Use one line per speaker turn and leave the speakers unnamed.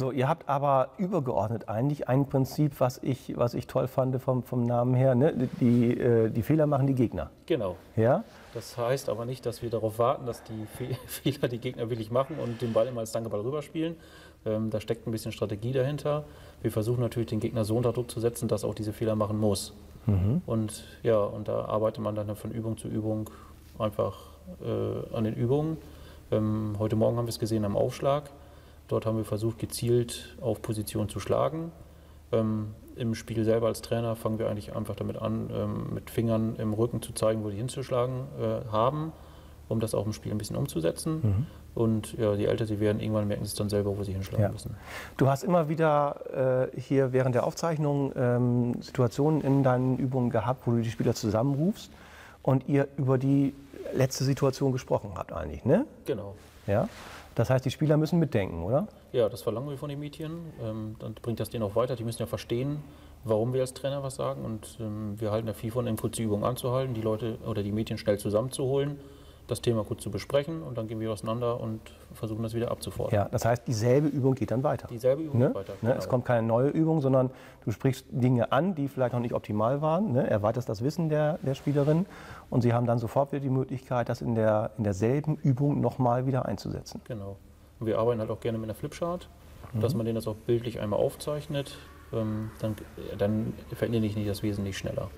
So, ihr habt aber übergeordnet eigentlich ein Prinzip, was ich, was ich toll fand vom, vom Namen her. Ne? Die, äh, die Fehler machen die Gegner.
Genau.
Ja?
Das heißt aber nicht, dass wir darauf warten, dass die Fe Fehler die Gegner wirklich machen und den Ball immer als Dankeball rüberspielen. Ähm, da steckt ein bisschen Strategie dahinter. Wir versuchen natürlich, den Gegner so unter Druck zu setzen, dass er auch diese Fehler machen muss.
Mhm.
Und ja, und da arbeitet man dann von Übung zu Übung einfach äh, an den Übungen. Ähm, heute Morgen haben wir es gesehen am Aufschlag. Dort haben wir versucht, gezielt auf Position zu schlagen. Ähm, Im Spiel selber als Trainer fangen wir eigentlich einfach damit an, ähm, mit Fingern im Rücken zu zeigen, wo die hinzuschlagen äh, haben, um das auch im Spiel ein bisschen umzusetzen.
Mhm.
Und ja, die älter sie werden, irgendwann merken sie es dann selber, wo sie hinschlagen
Ja.
müssen.
Du hast immer wieder äh, hier während der Aufzeichnung ähm, Situationen in deinen Übungen gehabt, wo du die Spieler zusammenrufst und ihr über die letzte Situation gesprochen habt eigentlich, ne?
Genau.
Ja? Das heißt, die Spieler müssen mitdenken, oder?
Ja, das verlangen wir von den Mädchen. Ähm, dann bringt das denen auch weiter. Die müssen ja verstehen, warum wir als Trainer was sagen. Und ähm, wir halten da viel von, Übung anzuhalten, die Leute oder die Mädchen schnell zusammenzuholen, das Thema kurz zu besprechen und dann gehen wir auseinander und versuchen das wieder abzufordern.
Ja, das heißt, dieselbe Übung geht dann weiter.
Dieselbe Übung
Ne?
geht weiter.
Ne? Es
genau.
kommt keine neue Übung, sondern du sprichst Dinge an, die vielleicht noch nicht optimal waren, ne? erweiterst das Wissen der, der Spielerin und sie haben dann sofort wieder die Möglichkeit, das in, der, in derselben Übung nochmal wieder einzusetzen.
Genau. Und wir arbeiten halt auch gerne mit einer Flipchart, dass man den das auch bildlich einmal aufzeichnet. Ähm, dann, dann verändert sich nicht das wesentlich schneller.